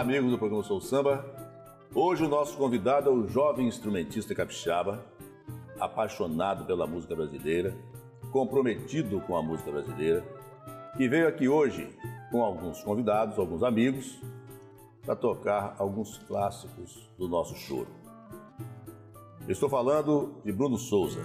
Olá, amigos do programa Sou Samba. Hoje o nosso convidado é o jovem instrumentista capixaba, apaixonado pela música brasileira, comprometido com a música brasileira, que veio aqui hoje com alguns convidados, alguns amigos, para tocar alguns clássicos do nosso choro. estou falando de Bruno Souza.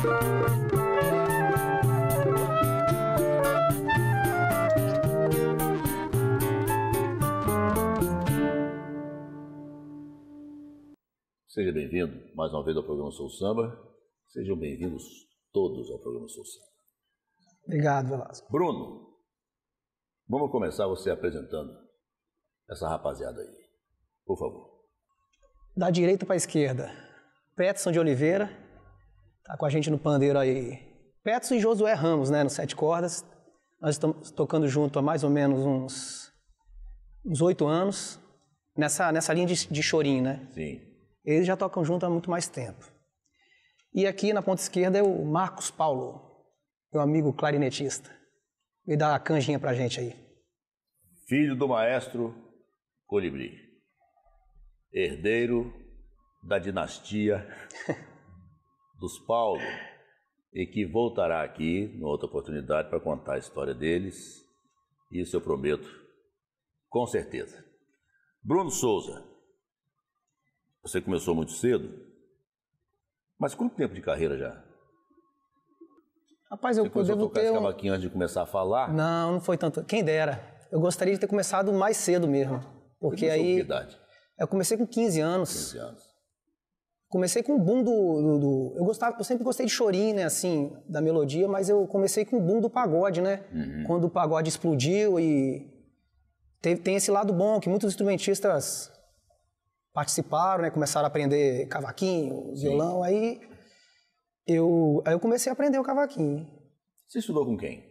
Seja bem-vindo mais uma vez ao programa Sou Samba. Sejam bem-vindos todos ao programa Sou Samba. Obrigado, Velasco. Bruno, vamos começar você apresentando essa rapaziada aí. Por favor. Da direita para a esquerda, Peterson de Oliveira, tá com a gente no pandeiro aí. Peterson e Josué Ramos, né, no Sete Cordas. Nós estamos tocando junto há mais ou menos uns oito anos, nessa, nessa linha de, de chorinho, né? Sim. Eles já tocam junto há muito mais tempo. E aqui na ponta esquerda é o Marcos Paulo, meu amigo clarinetista. Me dá a canjinha pra gente aí. Filho do maestro Colibri, herdeiro da dinastia dos Paulo, e que voltará aqui, numa outra oportunidade, para contar a história deles. Isso eu prometo, com certeza. Bruno Souza, você começou muito cedo, mas quanto tempo de carreira já? Rapaz, eu, Você a devo tocar ter. esse Um... antes de começar a falar? Não, não foi tanto. Quem dera. Eu gostaria de ter começado mais cedo mesmo. Porque aí. Eu comecei com 15 anos. 15 anos. Comecei com o boom do, do, do- eu gostava, eu sempre gostei de chorinho, né, assim, da melodia, mas eu comecei com o boom do pagode, né? Quando o pagode explodiu e teve- tem esse lado bom que muitos instrumentistas participaram, né? Começaram a aprender cavaquinho, violão, aí eu, aí eu comecei a aprender o cavaquinho. Você estudou com quem?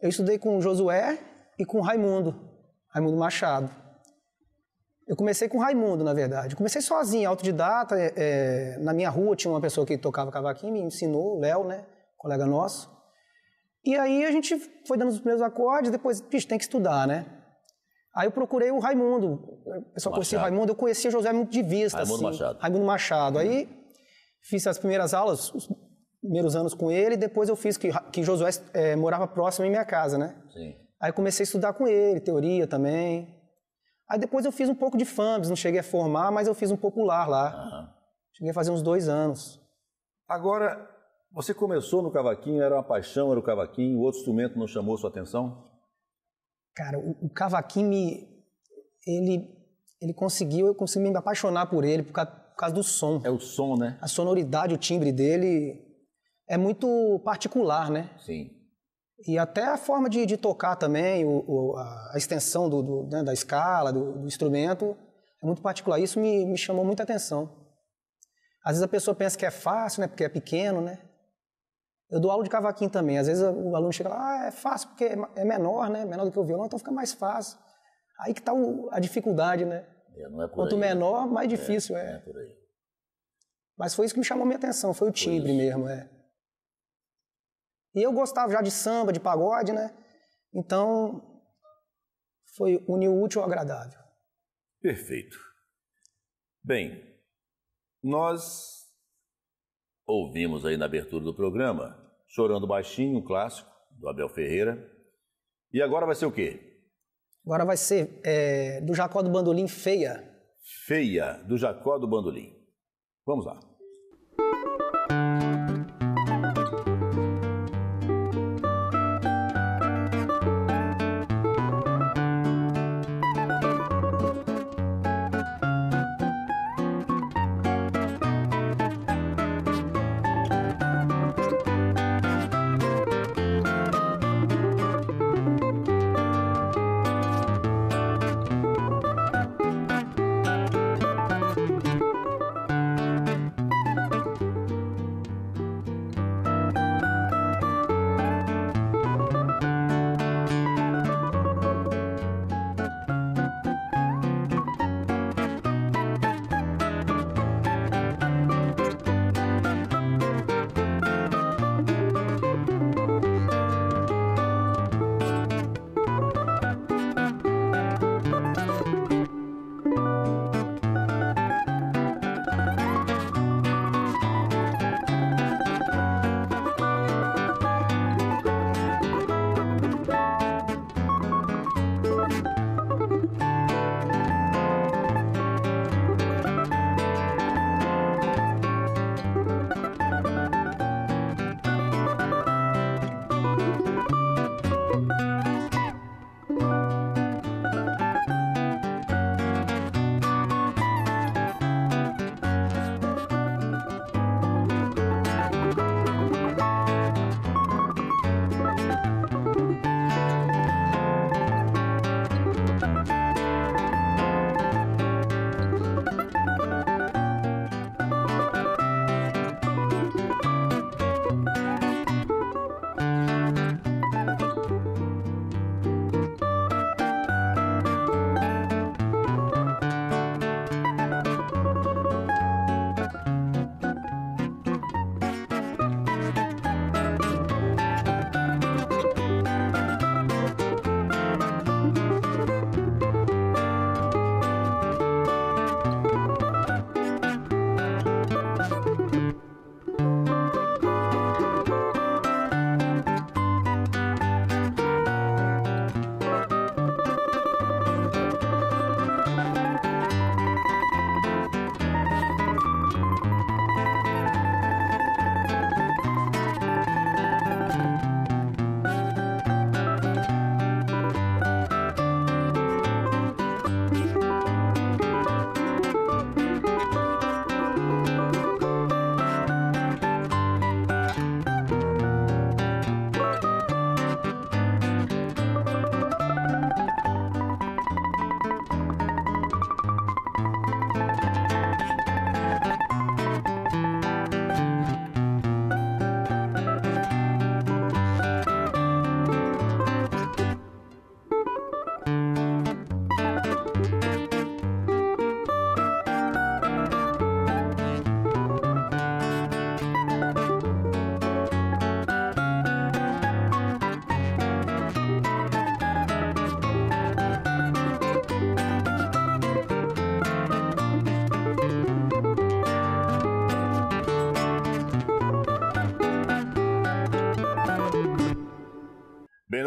Eu estudei com o Josué e com o Raimundo, Raimundo Machado. Eu comecei com o Raimundo, na verdade. Eu comecei sozinho, autodidata. é, é, na minha rua tinha uma pessoa que tocava cavaquinho, me ensinou, o Léo, né? Colega nosso. E aí a gente foi dando os primeiros acordes, depois, bicho, tem que estudar, né? Aí eu procurei o Raimundo. O pessoal conhecia o. Raimundo, eu conhecia o José muito de vista. Raimundo assim. Machado. Raimundo Machado. Aí fiz as primeiras aulas, os primeiros anos com ele, depois eu fiz que, que Josué eh, morava próximo em minha casa, né? Sim. Aí comecei a estudar com ele, teoria também. Aí depois eu fiz um pouco de FAMBS, não cheguei a formar, mas eu fiz um popular lá. Aham. Cheguei a fazer uns dois anos. Agora, você começou no cavaquinho, era uma paixão, era o cavaquinho, o outro instrumento não chamou sua atenção? Cara, o, o cavaquinho me, ele, ele conseguiu, eu consegui me apaixonar por ele por causa, por causa do som. É o som, né? A sonoridade, o timbre dele é muito particular, né? Sim. E até a forma de, de tocar também, o, o- a extensão do, do- né, da escala, do, do instrumento, é muito particular. Isso me, me chamou muita atenção. Às vezes a pessoa pensa que é fácil, né, porque é pequeno, né? Eu dou aula de cavaquinho também. Às vezes o aluno chega lá, ah, é fácil porque é é menor, né? Menor do que o violão, então fica mais fácil. Aí que está a dificuldade, né? É, é Quanto aí. menor, mais difícil É é. por aí. Mas foi isso que me chamou minha atenção, foi o timbre mesmo, é. E eu gostava já de samba, de pagode, né? Então, foi unir o útil ao agradável. Perfeito. Bem, nós ouvimos aí na abertura do programa Chorando Baixinho, um clássico do Abel Ferreira. E agora vai ser o quê? Agora vai ser é, do Jacó do Bandolim Feia. Feia, do Jacó do Bandolim. Vamos lá.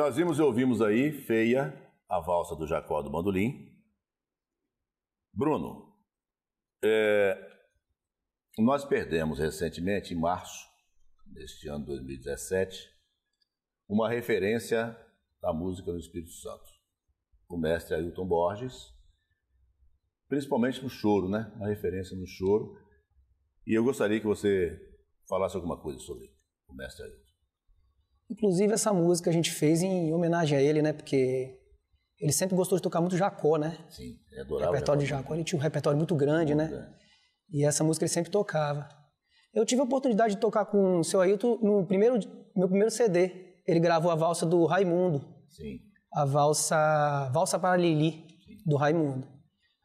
Nós vimos e ouvimos aí, feia, a valsa do Jacó do Bandolim. Bruno, é, nós perdemos recentemente, em março deste ano 2017, uma referência da música no Espírito Santo. O mestre Ailton Borges, principalmente no choro, né? Uma referência no choro. E eu gostaria que você falasse alguma coisa sobre o mestre Ailton. Inclusive, essa música a gente fez em homenagem a ele, né? Porque ele sempre gostou de tocar muito Jacó, né? Sim, é O adorável. repertório de Jacó, ele tinha um repertório muito grande, né? E essa música ele sempre tocava. Eu tive a oportunidade de tocar com o seu Ailton no primeiro, meu primeiro CD. Ele gravou a valsa do Raimundo, Sim, a valsa, valsa para Lili. do Raimundo.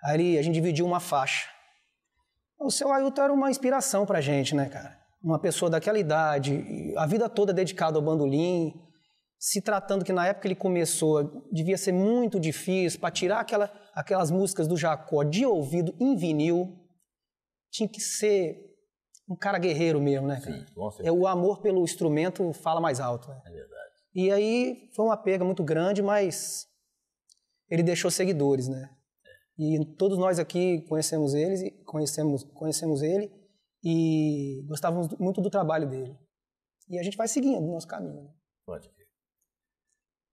Aí a gente dividiu uma faixa. O seu Ailton era uma inspiração pra gente, né, cara? Uma pessoa daquela idade, a vida toda dedicada ao bandolim, se tratando que na época ele começou, devia ser muito difícil para tirar aquela, aquelas músicas do Jacó de ouvido em vinil, tinha que ser um cara guerreiro mesmo, né? Cara? Sim, com certeza. É o amor pelo instrumento fala mais alto. Né? É verdade. E aí foi uma perda muito grande, mas ele deixou seguidores, né? E todos nós aqui conhecemos ele, conhecemos, conhecemos ele e gostávamos muito do trabalho dele. E a gente vai seguindo o nosso caminho. Né? Pode crer.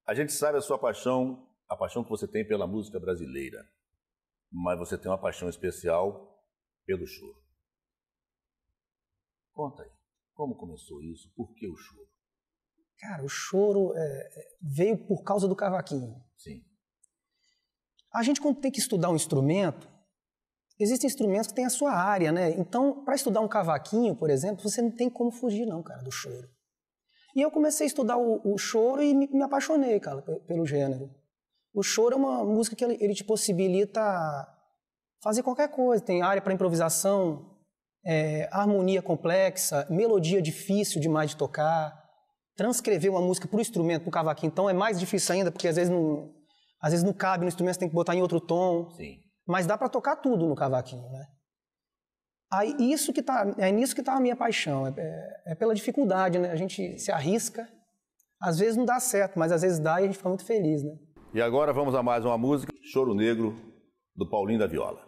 A gente sabe a sua paixão, a paixão que você tem pela música brasileira, mas você tem uma paixão especial pelo choro. Conta aí, como começou isso? Por que o choro? Cara, o choro é, veio por causa do cavaquinho. Sim. A gente, quando tem que estudar um instrumento, existem instrumentos que têm a sua área, né? Então, para estudar um cavaquinho, por exemplo, você não tem como fugir, não, cara, do choro. E eu comecei a estudar o, o choro e me, me, apaixonei, cara, pelo gênero. O choro é uma música que ele, ele te possibilita fazer qualquer coisa. Tem área para improvisação, é, harmonia complexa, melodia difícil demais de tocar. Transcrever uma música para o instrumento, para o cavaquinho, então é mais difícil ainda, porque às vezes não, às vezes não cabe no instrumento, você tem que botar em outro tom. Sim. Mas dá para tocar tudo no cavaquinho, né? Aí, isso que tá, é nisso que está a minha paixão, é, é, é, pela dificuldade, né? A gente se arrisca, às vezes não dá certo, mas às vezes dá e a gente fica muito feliz, né? E agora vamos a mais uma música, Choro Negro, do Paulinho da Viola.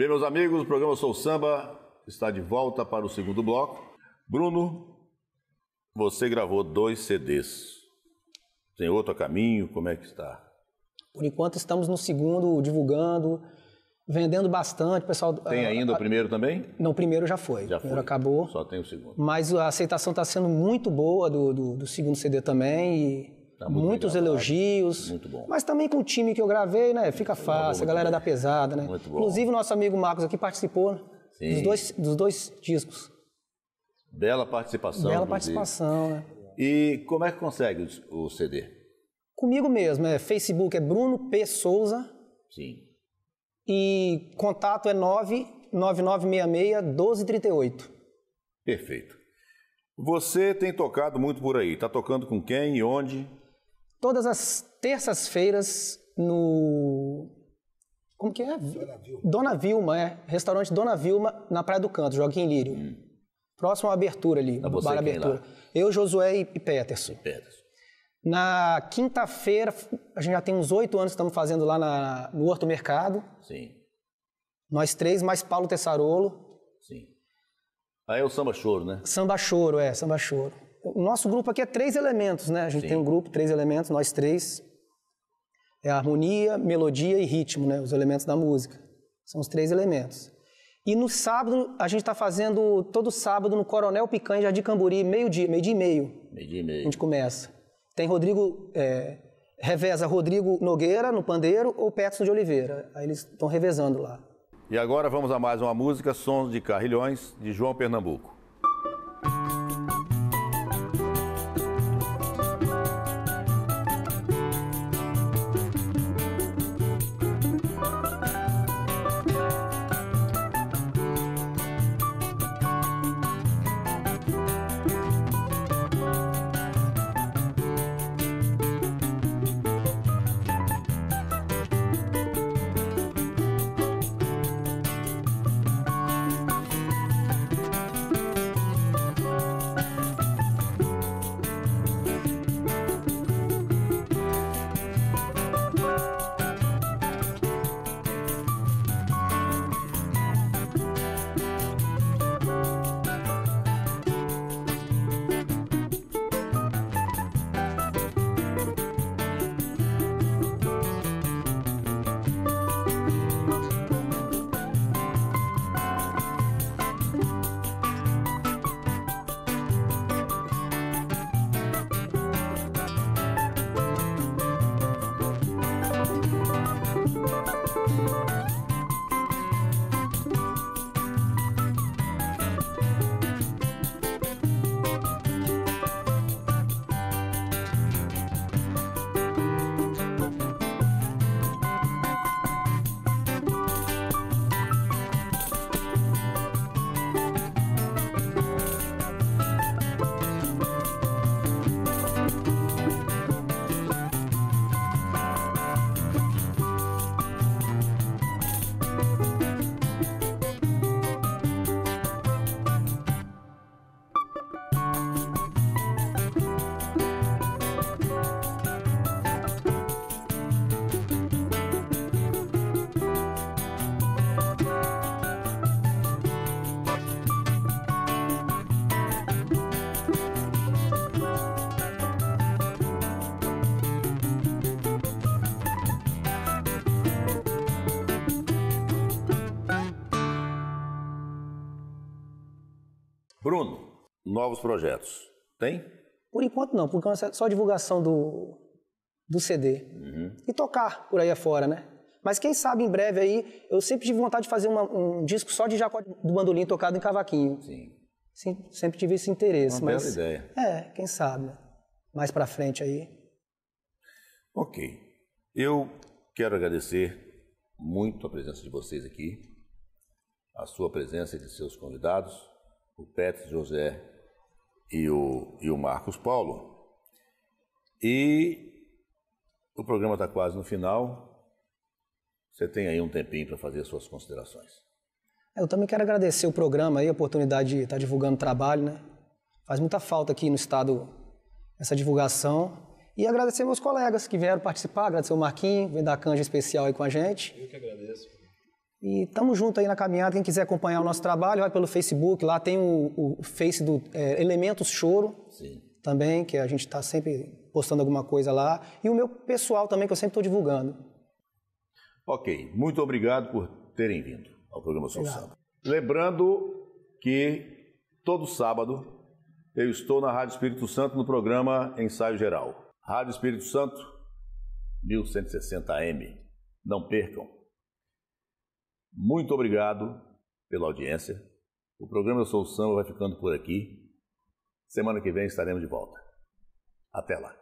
Bem, meus amigos, o programa Sou Samba está de volta para o segundo bloco. Bruno, você gravou dois CDs. Tem outro a caminho? Como é que está? Por enquanto estamos no segundo, divulgando, vendendo bastante. Pessoal, Tem ainda o primeiro também? Não, o primeiro já foi. Já o primeiro foi. acabou. Só tem o segundo. Mas a aceitação está sendo muito boa do, do, do segundo CD também. E Tá muito muitos legal, elogios. Muito bom. Mas também com o time que eu gravei, né? Fica fácil, a galera da pesada, né? Muito bom. Inclusive o nosso amigo Marcos aqui participou Sim. dos dois, dos dois discos. Bela participação. Bela inclusive. participação, né? E como é que consegue o CD? Comigo mesmo, é Facebook é Bruno P. Souza Sim. e contato é 99966 1238. Perfeito. Você tem tocado muito por aí. Está tocando com quem e onde? Todas as terças-feiras no. Como que é? Dona Vilma. Dona Vilma, é. Restaurante Dona Vilma, na Praia do Canto, Joaquim Lírio. Próximo à abertura ali, você bar abertura. Eu, Josué e Peterson. Pedras. Na quinta-feira, a gente já tem uns oito anos que estamos fazendo lá na- no Horto Mercado. Sim, Nós três, mais Paulo Tessarolo. sim. Aí é o samba choro, né? Samba Choro, é, Samba Choro. O nosso grupo aqui é três elementos, né? A gente Sim. tem um grupo, três elementos, nós três. É harmonia, melodia e ritmo, né? Os elementos da música. São os três elementos. E no sábado, a gente está fazendo todo sábado no Coronel Picanha, Jardim Camburi, meio-dia, meio-dia e meio, Meio dia e a meio. gente começa. Tem Rodrigo, é, reveza Rodrigo Nogueira no pandeiro ou Peterson de Oliveira. Aí eles estão revezando lá. E agora vamos a mais uma música, Sons de Carrilhões, de João Pernambuco. Bruno, novos projetos. Tem? Por enquanto não, por enquanto é só divulgação do, do CD. Uhum. E tocar por aí afora, né? Mas quem sabe em breve aí, eu sempre tive vontade de fazer uma, um disco só de Jacó do bandolim tocado em cavaquinho. Sim. Sim, sempre tive esse interesse. Uma mas, bela ideia. É, quem sabe, né? Mais pra frente aí. Ok. Eu quero agradecer muito a presença de vocês aqui, a sua presença e de seus convidados, o Petros José e o, e o Marcos Paulo. E o programa está quase no final. Você tem aí um tempinho para fazer as suas considerações. Eu também quero agradecer o programa aí, a oportunidade de estar divulgando o trabalho, né? Faz muita falta aqui no estado essa divulgação. E agradecer meus colegas que vieram participar, agradecer o Marquinho, vem dar canja especial aí com a gente. Eu que agradeço. E estamos juntos aí na caminhada. Quem quiser acompanhar o nosso trabalho, vai pelo Facebook. Lá tem o, o Face do é, Elementos Choro Sim. também, que a gente está sempre postando alguma coisa lá. E o meu pessoal também, que eu sempre estou divulgando. Ok, muito obrigado por terem vindo ao programa Sou Samba. Lembrando que todo sábado eu estou na Rádio Espírito Santo no programa Ensaio Geral. Rádio Espírito Santo, 1160 AM. Não percam. Muito obrigado pela audiência. O programa Eu Sou o Samba vai ficando por aqui. Semana que vem estaremos de volta. Até lá.